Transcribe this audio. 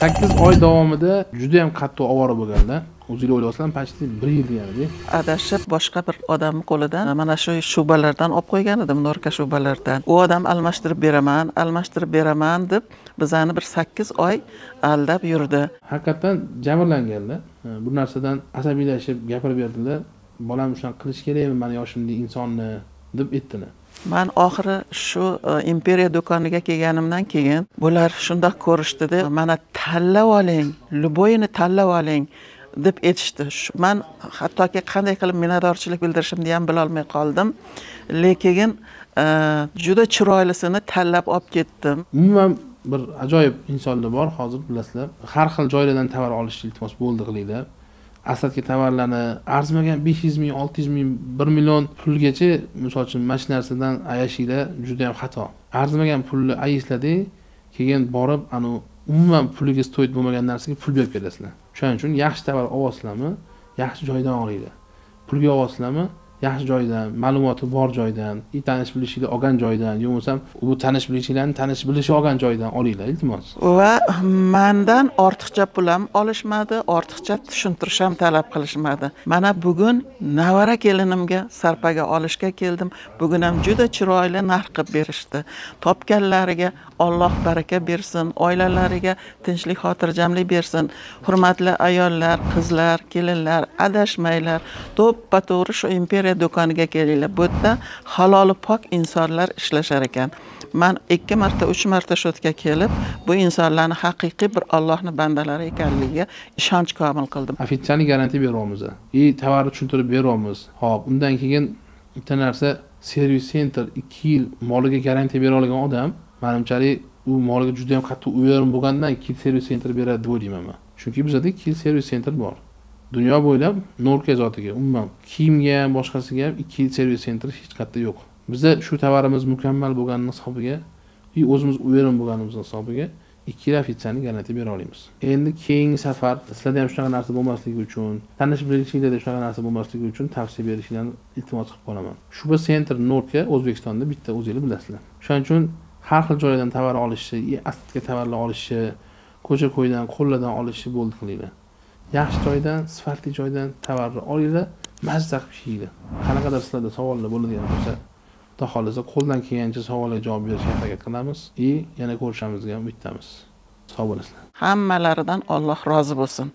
sakkiz oy davomida juda yam qattiq ovora bo'lganda o'zinglar o'ylayapsizlar почти bir yil deganida adashib boshqa bir odamni qo'lidan mana shu shubalardan olib qo'ygan edim norka shubalaridan u odam almashtirib beraman almashtirib beraman deb bizani bir sakkiz oy aldab yurdi. Haqiqatdan jabrlanganlar bu narsadan asabiylashib gapirib berdilar bolam shunaqa qilish kerakmi mani yoshimdagi insonni deb aytdilar man oxiri shu e, imperiya do'koniga kelganimdan keyin bular shundoq ko'rishdida mana tanlab oling любойni tanlab oling deb aytishdi. Man hattoki qanday qilib minnatdorchilik bildirishimni ham bilolmay qoldim. Lekin e, juda chiroylisini tanlab olib ketdim. Umuman bir ajoyib insonlar bor hozir bilasizlar. Har xil joylardan tovar olishni iltimos bo'ldi qilinglar. Asladga tovarlarni arzimagan besh yuz ming olti yuz ming bir million pulgacha misol uchun mana shu narsadan ayashinglar judayam xato. Arzimagan pulni ayashlarda keyin borib anavi umuman puliga stoyit bo'lmagan narsaga pul berib kelasizlar shuning uchun yaxshi tovar olasizlarmi yaxshi joydan olinglar. Pulga olasizlarmi yaxshi joydan ma'lumoti bor joydan и tanish bilishingni olgan joydan yo bo'lmasam bu tanish bilishinglarni tanish bilishi olgan joydan olinglar iltimos. Va mandan ortiqcha pul ham olishmadi ortiqcha tushuntirish ham talab qilishmadi. Mana bugun navara kelinimga sarpaga olishga keldim. Bugun ham juda chiroyli narx qilib berishdi. Topganlariga olloh baraka bersin oilalariga tinchlik xotirjamlik bersin. Hurmatli ayollar qizlar kelinlar adashmanglar to'ppa to'g'ri shu imperiya do'koniga kelinglar. Bu yerda haloli pok insonlar ishlashar ekan. Man ikki marta uch marta shu yerga kelib bu insonlarni haqiqiy bir allohni bandalari ekanligiga ishonch komil qildim. Ofitsialniy garantiya beryapmiz и tovarni tushuntirib beryapmiz hop undan keyin bitta narsa servis center ikki yil moliga garantiya bera olgan odam manimchalik u moliga juda yam qattiq uyarim bo'lgandan keyin servis center beradi deb o'ylayman man. Chunki bizada ikki yil servis center bor. Dunyo bo'ylab norka zotiga umuman kiyimga ham boshqasiga ham ikki servis sentri hech qayerda yo'q. Bizda shu tovarimiz mukammal bo'lgani hisobiga и o'zimiz уверен bo'lganimiz hisobiga ikki yil garantiya bera olamiz. Endi keyingi safar sizlarda ham shunaqa narsa bo'lmasligi uchun tanish bilishinglarda shunaqa narsa bo'lmasligi uchun tavsiya berishinglarni iltimos qilib qolaman. Shuba center norka o'zbekistonda bitta o'zinglar bilasizlar. Shuning uchun har xil joylardan tovar olishi и tovarlar olishi ko'cha ko'ydan qo'llardan olishi bo'ldi qilinglar yaxshi joydan sifatli joydan tovarni olinglar mazza qilib yeyinglar qanaqadir sizlarda savollar bo'ladigan bo'lsa xudo xohlasa qo'ldan kelgancha savollarga javob berishga harakat qilamiz и yana ko'rishamizga umid etamiz sog' bo'lasizlar. Hammalaridan olloh rozi bo'lsin.